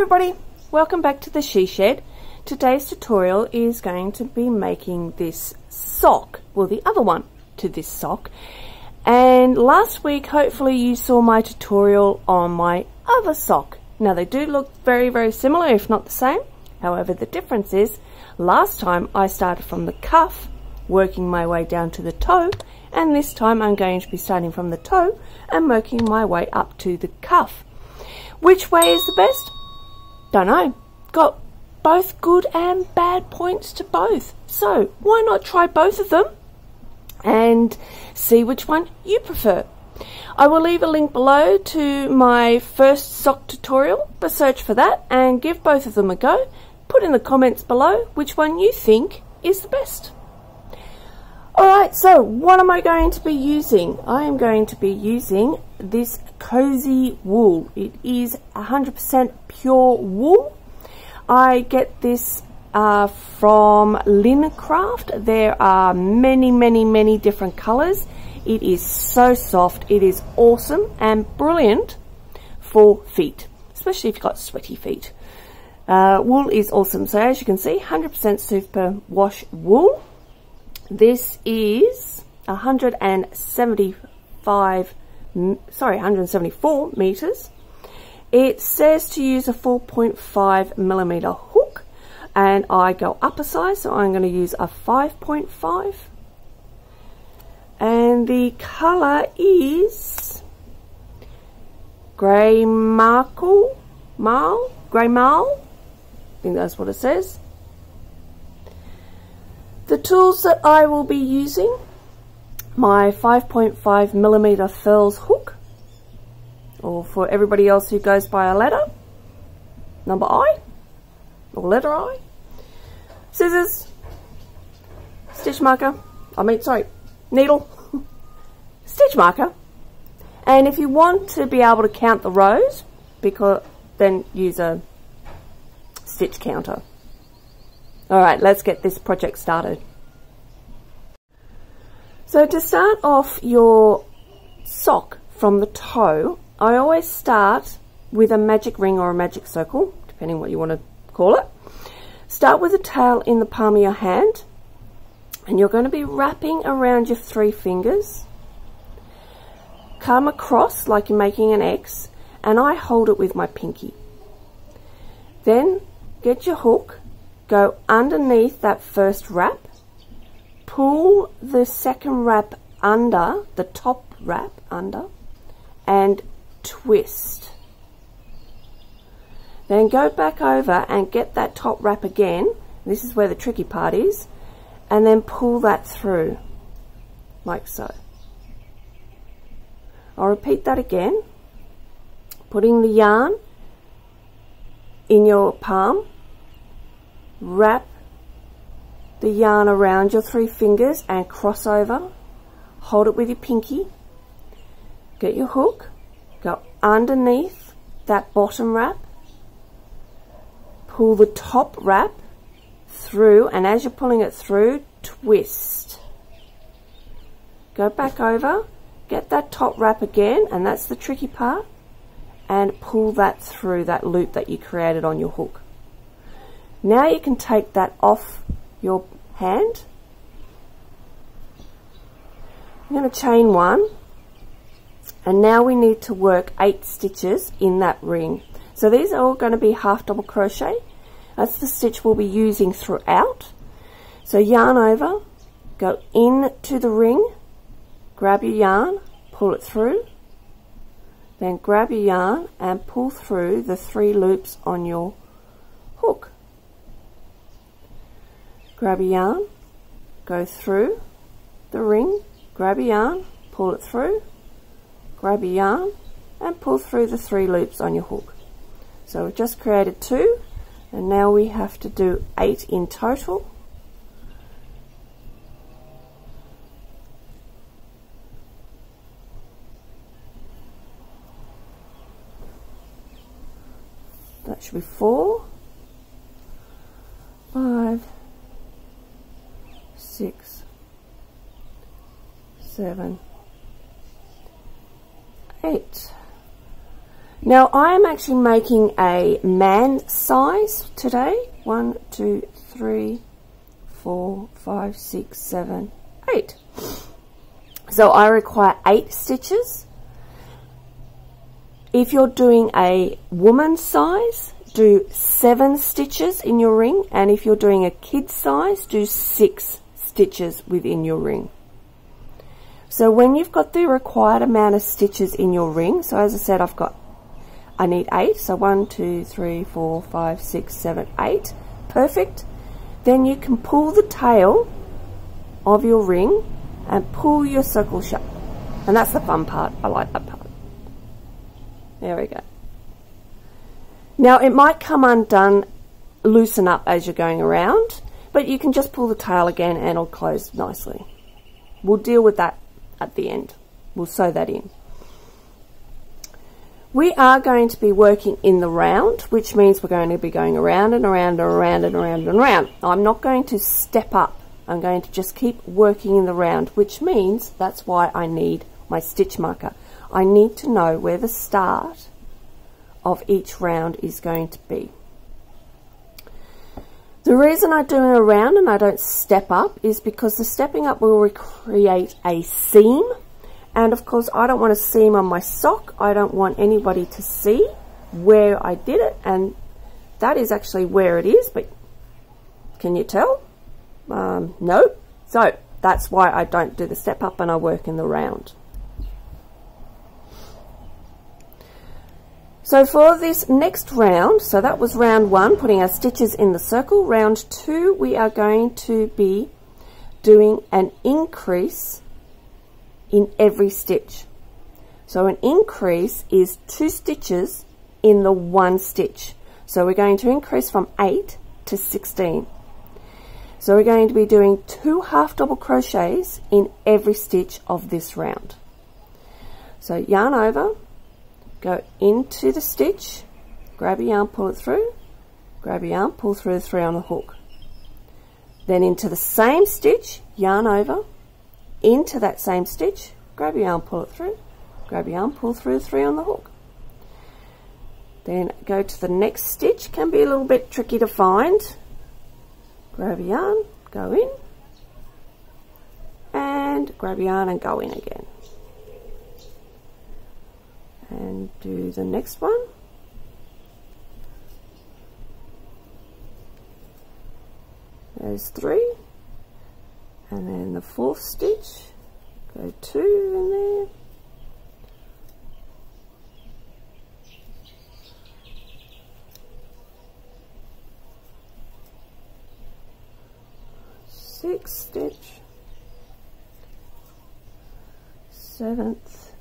everybody, welcome back to the She Shed. Today's tutorial is going to be making this sock, well the other one to this sock. And last week hopefully you saw my tutorial on my other sock. Now they do look very very similar if not the same. However the difference is last time I started from the cuff working my way down to the toe and this time I'm going to be starting from the toe and working my way up to the cuff. Which way is the best? Don't know. Got both good and bad points to both. So why not try both of them and see which one you prefer. I will leave a link below to my first sock tutorial, but search for that and give both of them a go. Put in the comments below which one you think is the best. Alright, so what am I going to be using? I am going to be using this Cozy Wool. It is 100% pure wool. I get this uh, from Lincraft. There are many, many, many different colours. It is so soft. It is awesome and brilliant for feet, especially if you've got sweaty feet. Uh, wool is awesome. So as you can see, 100% super wash wool. This is 175, sorry, 174 meters. It says to use a 4.5 millimeter hook and I go up a size, so I'm going to use a 5.5. And the color is grey marble, marl, grey marl. I think that's what it says. The tools that I will be using, my 5.5 millimeter Furls hook, or for everybody else who goes by a letter, number I, or letter I, scissors, stitch marker, I mean, sorry, needle, stitch marker, and if you want to be able to count the rows, because then use a stitch counter. Alright, let's get this project started. So to start off your sock from the toe, I always start with a magic ring or a magic circle, depending what you want to call it. Start with the tail in the palm of your hand, and you're going to be wrapping around your three fingers. Come across like you're making an X, and I hold it with my pinky. Then get your hook go underneath that first wrap, pull the second wrap under, the top wrap under, and twist. Then go back over and get that top wrap again. This is where the tricky part is. And then pull that through, like so. I'll repeat that again. Putting the yarn in your palm wrap the yarn around your three fingers and cross over hold it with your pinky. Get your hook. Go underneath that bottom wrap. Pull the top wrap through and as you're pulling it through twist. Go back over. Get that top wrap again and that's the tricky part. And pull that through that loop that you created on your hook. Now you can take that off your hand. I'm going to chain one and now we need to work eight stitches in that ring. So these are all going to be half double crochet. That's the stitch we'll be using throughout. So yarn over, go into the ring, grab your yarn, pull it through, then grab your yarn and pull through the three loops on your hook grab a yarn, go through the ring, grab a yarn, pull it through, grab a yarn and pull through the three loops on your hook. So we've just created two and now we have to do eight in total. That should be four, five, six, seven, eight. Now I am actually making a man size today. One, two, three, four, five, six, seven, eight. So I require eight stitches. If you're doing a woman size, do seven stitches in your ring. And if you're doing a kid size, do six stitches within your ring. So when you've got the required amount of stitches in your ring, so as I said, I've got, I need eight. So one, two, three, four, five, six, seven, eight. Perfect. Then you can pull the tail of your ring and pull your circle shut. And that's the fun part. I like that part. There we go. Now it might come undone, loosen up as you're going around, but you can just pull the tail again and it'll close nicely. We'll deal with that at the end. We'll sew that in. We are going to be working in the round, which means we're going to be going around and around and around and around and around. I'm not going to step up. I'm going to just keep working in the round, which means that's why I need my stitch marker. I need to know where the start of each round is going to be. The reason I do it around and I don't step up is because the stepping up will create a seam and of course I don't want a seam on my sock. I don't want anybody to see where I did it and that is actually where it is but can you tell? Um, no. So that's why I don't do the step up and I work in the round. So for this next round, so that was round one, putting our stitches in the circle. Round two, we are going to be doing an increase in every stitch. So an increase is two stitches in the one stitch. So we're going to increase from 8 to 16. So we're going to be doing two half double crochets in every stitch of this round. So yarn over, go into the stitch, grab your yarn, pull it through, grab your yarn, pull through the three on the hook. Then into the same stitch, yarn over, into that same stitch, grab your yarn, pull it through, grab your yarn, pull through the three on the hook. Then go to the next stitch, can be a little bit tricky to find. Grab your yarn, go in, and grab your yarn and go in again and do the next one. There's three. And then the fourth stitch. Go two in there. Sixth stitch. Seventh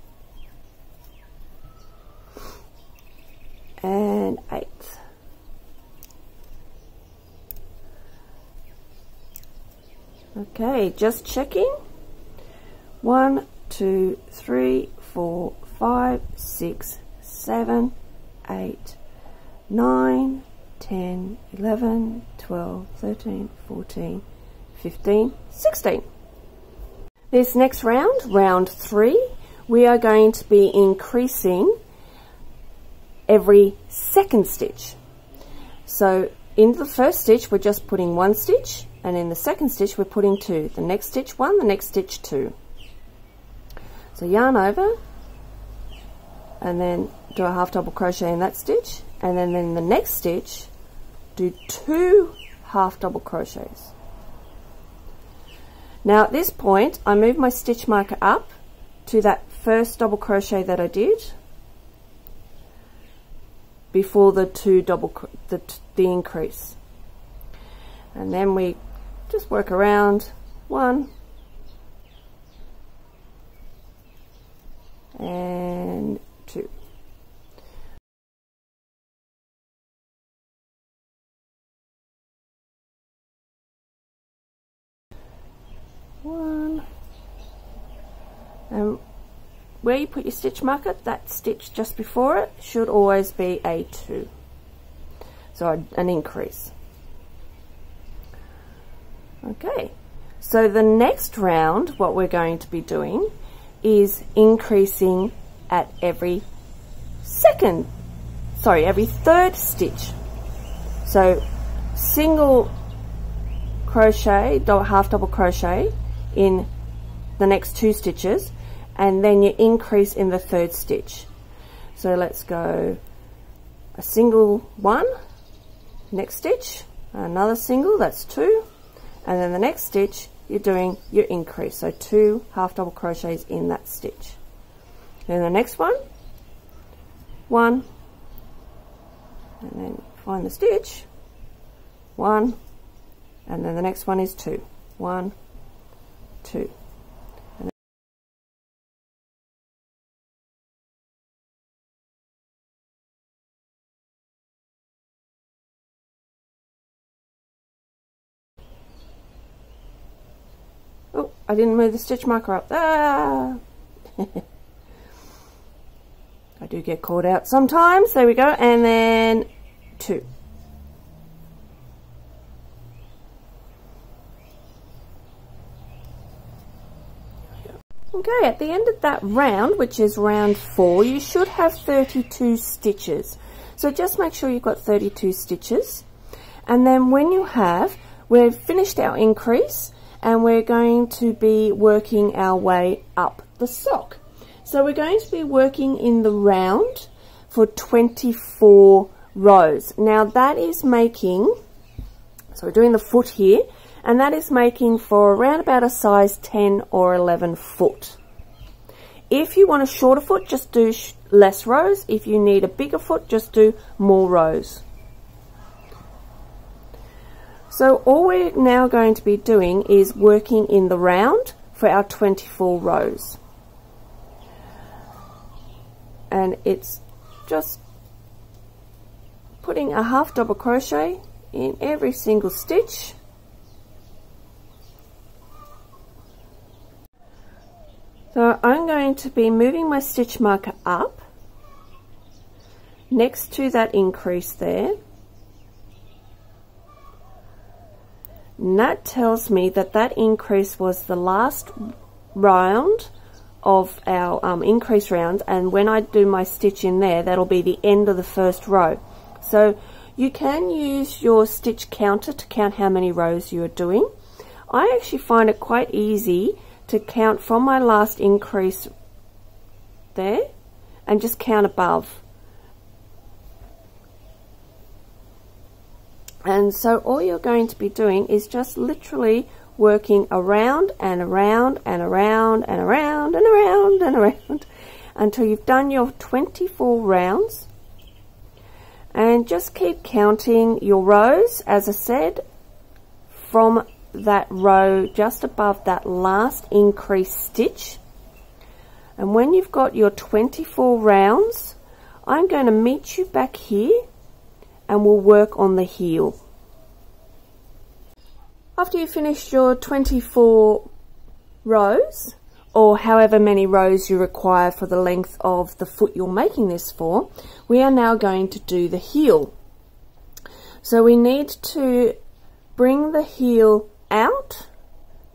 and eighth. Okay, just checking. One, two, three, four, five, six, seven, eight, nine, ten, eleven, twelve, thirteen, fourteen, fifteen, sixteen. This next round, round three, we are going to be increasing every second stitch. So in the first stitch we're just putting one stitch and in the second stitch we're putting two. The next stitch one, the next stitch two. So yarn over and then do a half double crochet in that stitch and then in the next stitch do two half double crochets. Now at this point I move my stitch marker up to that first double crochet that I did before the two double the, the increase and then we just work around one and two one and where you put your stitch marker, that stitch just before it should always be a 2. So an increase. Okay, so the next round, what we're going to be doing is increasing at every second, sorry, every third stitch. So single crochet, half double crochet in the next two stitches and then you increase in the third stitch. So let's go a single one, next stitch, another single, that's two, and then the next stitch you're doing your increase. So two half double crochets in that stitch. Then the next one, one, and then find the stitch, one, and then the next one is two, one, two. I didn't move the stitch marker up. Ah! I do get caught out sometimes. There we go. And then two. Okay, at the end of that round, which is round four, you should have 32 stitches. So just make sure you've got 32 stitches. And then when you have, we've finished our increase and we're going to be working our way up the sock. So we're going to be working in the round for 24 rows. Now that is making, so we're doing the foot here, and that is making for around about a size 10 or 11 foot. If you want a shorter foot, just do less rows. If you need a bigger foot, just do more rows. So all we're now going to be doing is working in the round for our 24 rows. And it's just putting a half double crochet in every single stitch. So I'm going to be moving my stitch marker up next to that increase there and that tells me that that increase was the last round of our um, increase rounds and when I do my stitch in there that'll be the end of the first row. So you can use your stitch counter to count how many rows you are doing. I actually find it quite easy to count from my last increase there and just count above and so all you're going to be doing is just literally working around and around and around and around and around and around until you've done your 24 rounds. And just keep counting your rows as I said from that row just above that last increase stitch. And when you've got your 24 rounds I'm going to meet you back here and we'll work on the heel after you've finished your 24 rows, or however many rows you require for the length of the foot you're making this for, we are now going to do the heel. So we need to bring the heel out,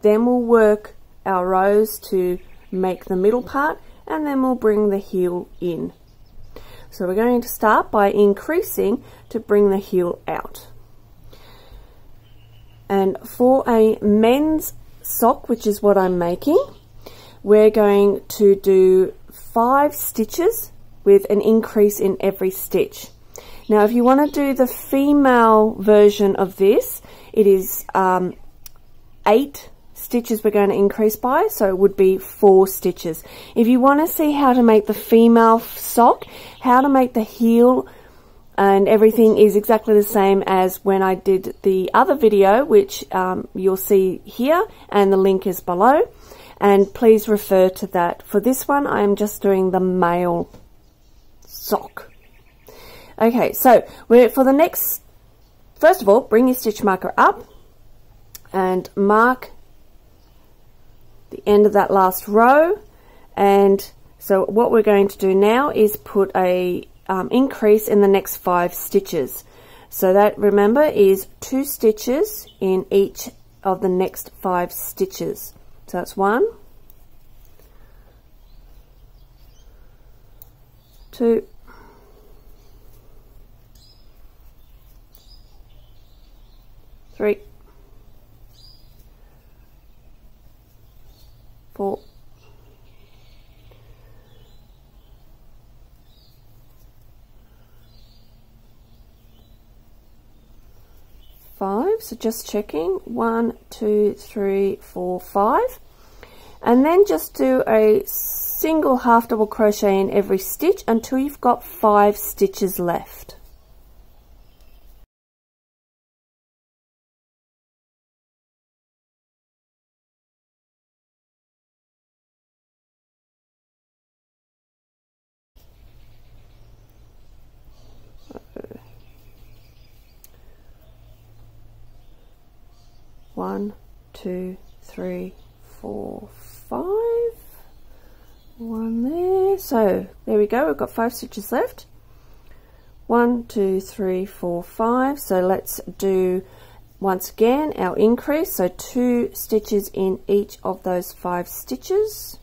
then we'll work our rows to make the middle part, and then we'll bring the heel in. So we're going to start by increasing to bring the heel out. And for a men's sock, which is what I'm making, we're going to do five stitches with an increase in every stitch. Now, if you want to do the female version of this, it is um, eight stitches we're going to increase by, so it would be four stitches. If you want to see how to make the female sock, how to make the heel and everything is exactly the same as when I did the other video which um, you'll see here and the link is below and please refer to that. For this one I am just doing the male sock. Okay so we're, for the next first of all bring your stitch marker up and mark the end of that last row and so what we're going to do now is put a um, increase in the next five stitches. So that, remember, is two stitches in each of the next five stitches. So that's one, two, three, four, So just checking one, two, three, four, five. And then just do a single half double crochet in every stitch until you've got five stitches left. One, two, three, four, five. One there. So there we go. We've got five stitches left. One, two, three, four, five. So let's do once again our increase. So two stitches in each of those five stitches.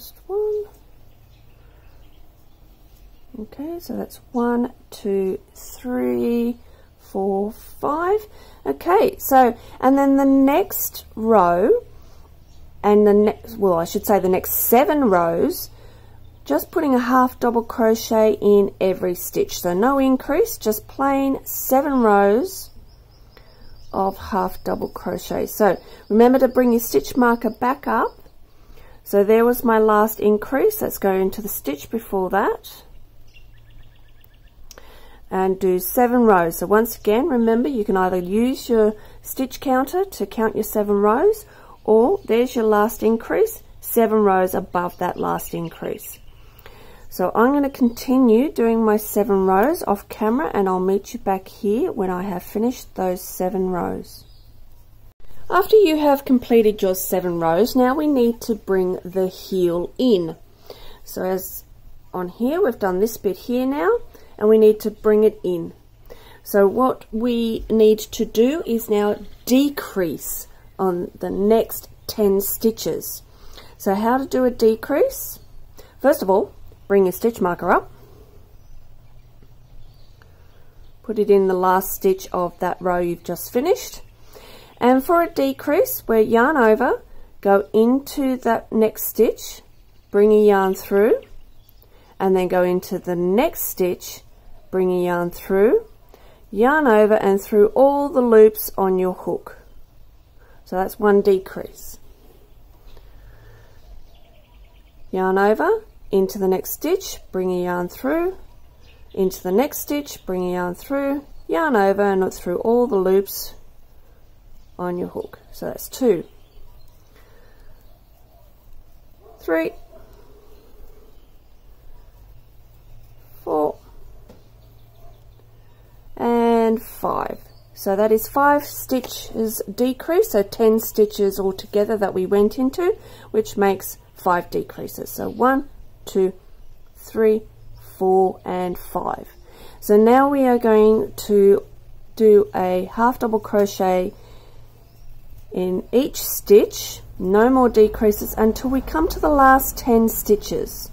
last one. Okay, so that's one, two, three, four, five. Okay, so, and then the next row, and the next, well, I should say the next seven rows, just putting a half double crochet in every stitch. So no increase, just plain seven rows of half double crochet. So remember to bring your stitch marker back up so there was my last increase. Let's go into the stitch before that. And do seven rows. So once again, remember you can either use your stitch counter to count your seven rows or there's your last increase, seven rows above that last increase. So I'm going to continue doing my seven rows off camera and I'll meet you back here when I have finished those seven rows. After you have completed your seven rows, now we need to bring the heel in. So as on here, we've done this bit here now, and we need to bring it in. So what we need to do is now decrease on the next 10 stitches. So how to do a decrease? First of all, bring your stitch marker up. Put it in the last stitch of that row you've just finished. And for a decrease, we're yarn over, go into that next stitch, bring a yarn through, and then go into the next stitch, bring a yarn through, yarn over and through all the loops on your hook. So that's one decrease. Yarn over, into the next stitch, bring a yarn through, into the next stitch, bring a yarn through, yarn over and look through all the loops on your hook. So that's two, three, four, and five. So that is five stitches decrease, so 10 stitches altogether that we went into, which makes five decreases. So one, two, three, four, and five. So now we are going to do a half double crochet in each stitch no more decreases until we come to the last 10 stitches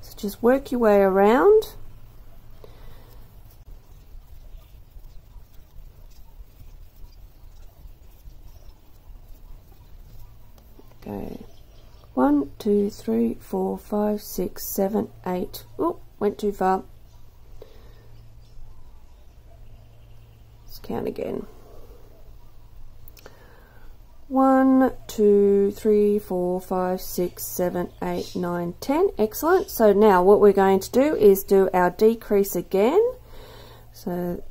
so just work your way around okay one two three four five six seven eight oh went too far let's count again one, two, three, four, five, six, seven, eight, nine, ten. Excellent. So now what we're going to do is do our decrease again. So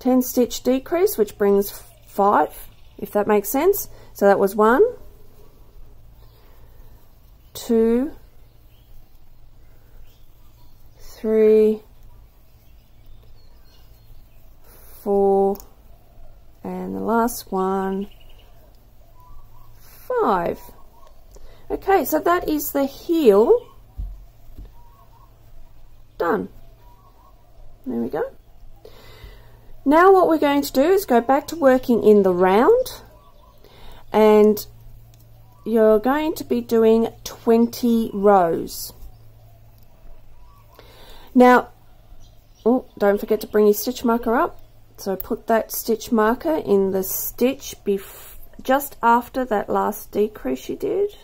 10 stitch decrease, which brings five, if that makes sense. So that was one, two, three, four, and the last one, five. Okay, so that is the heel done. There we go. Now what we're going to do is go back to working in the round and you're going to be doing 20 rows. Now, oh, don't forget to bring your stitch marker up. So put that stitch marker in the stitch just after that last decrease you did.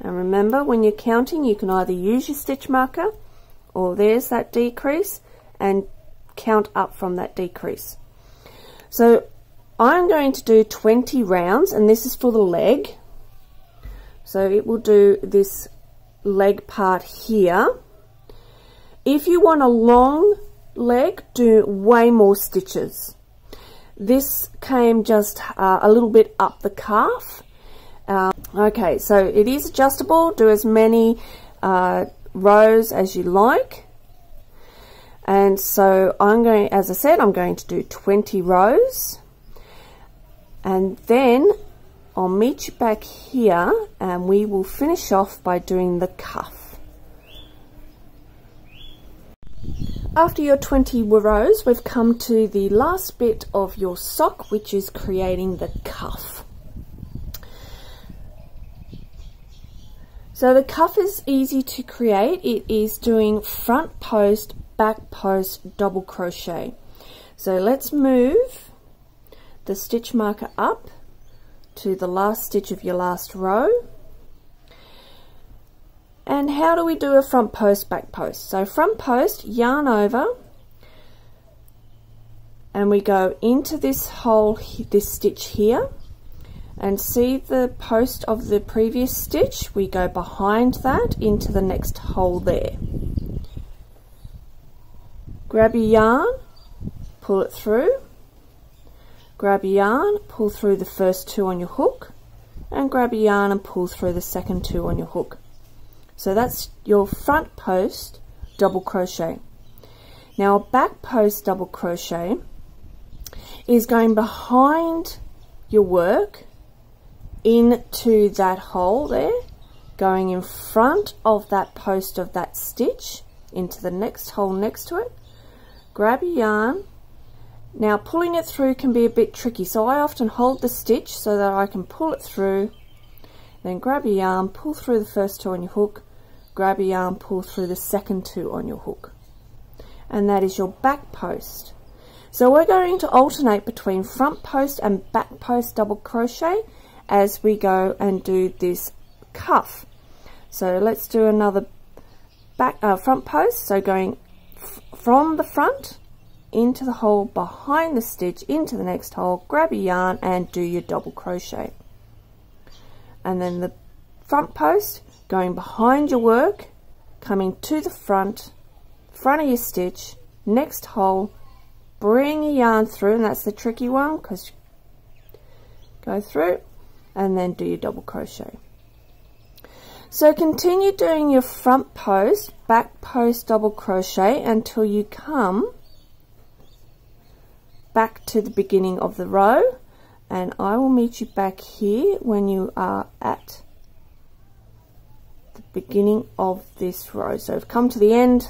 And remember, when you're counting, you can either use your stitch marker or there's that decrease and count up from that decrease. So I'm going to do 20 rounds and this is for the leg. So it will do this leg part here. If you want a long leg, do way more stitches. This came just uh, a little bit up the calf. Uh, okay, so it is adjustable. Do as many uh, rows as you like. And so I'm going, as I said, I'm going to do 20 rows. And then I'll meet you back here and we will finish off by doing the cuff. After your 20 rows, we've come to the last bit of your sock, which is creating the cuff. So the cuff is easy to create. It is doing front post, back post, double crochet. So let's move the stitch marker up to the last stitch of your last row. And how do we do a front post, back post? So front post, yarn over, and we go into this hole, this stitch here, and see the post of the previous stitch, we go behind that into the next hole there. Grab your yarn, pull it through, grab your yarn, pull through the first two on your hook, and grab your yarn and pull through the second two on your hook. So that's your front post double crochet. Now a back post double crochet is going behind your work into that hole there, going in front of that post of that stitch into the next hole next to it, grab your yarn, now pulling it through can be a bit tricky, so I often hold the stitch so that I can pull it through, then grab your yarn, pull through the first two on your hook, grab your yarn, pull through the second two on your hook. And that is your back post. So we're going to alternate between front post and back post double crochet as we go and do this cuff. So let's do another back uh, front post. So going from the front into the hole behind the stitch into the next hole grab your yarn and do your double crochet. And then the front post going behind your work coming to the front front of your stitch next hole bring your yarn through and that's the tricky one because go through and then do your double crochet. So continue doing your front post back post double crochet until you come back to the beginning of the row and I will meet you back here when you are at the beginning of this row. So I've come to the end.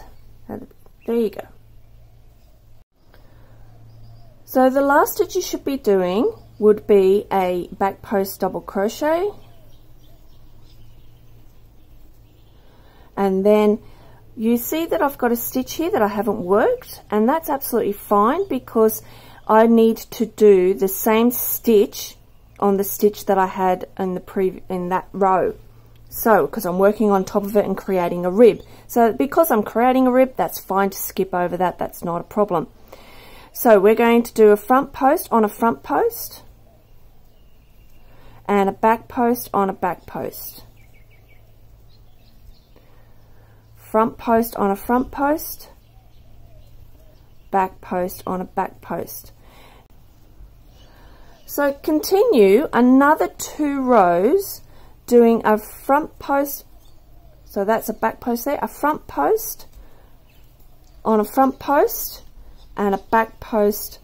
There you go. So the last stitch you should be doing would be a back post double crochet and then you see that I've got a stitch here that I haven't worked and that's absolutely fine because I need to do the same stitch on the stitch that I had in the pre in that row. So, because I'm working on top of it and creating a rib. So, because I'm creating a rib, that's fine to skip over that. That's not a problem. So, we're going to do a front post on a front post and a back post on a back post. Front post on a front post, back post on a back post. So continue another two rows doing a front post, so that's a back post there, a front post on a front post and a back post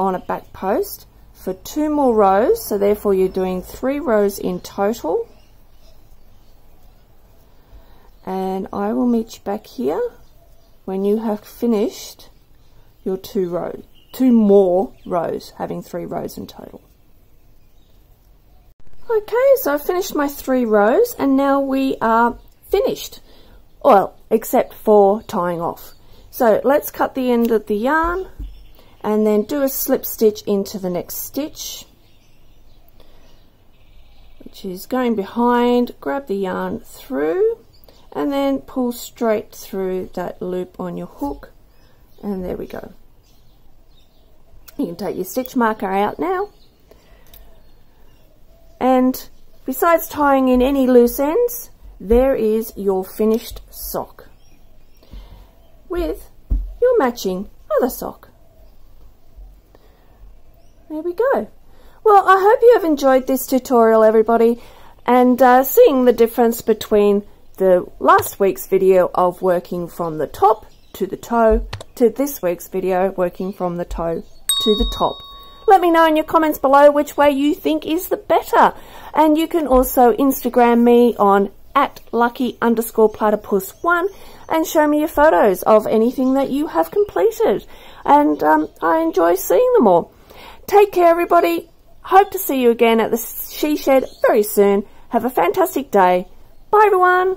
on a back post for two more rows, so therefore you're doing three rows in total. And I will meet you back here when you have finished your two rows two more rows, having three rows in total. Okay, so I've finished my three rows and now we are finished. Well, except for tying off. So let's cut the end of the yarn and then do a slip stitch into the next stitch which is going behind, grab the yarn through and then pull straight through that loop on your hook and there we go. You can take your stitch marker out now and besides tying in any loose ends there is your finished sock with your matching other sock. There we go. Well, I hope you have enjoyed this tutorial, everybody, and uh, seeing the difference between the last week's video of working from the top to the toe to this week's video working from the toe to the top. Let me know in your comments below which way you think is the better. And you can also Instagram me on at lucky underscore platypus one and show me your photos of anything that you have completed. And um, I enjoy seeing them all. Take care, everybody. Hope to see you again at the She Shed very soon. Have a fantastic day. Bye, everyone.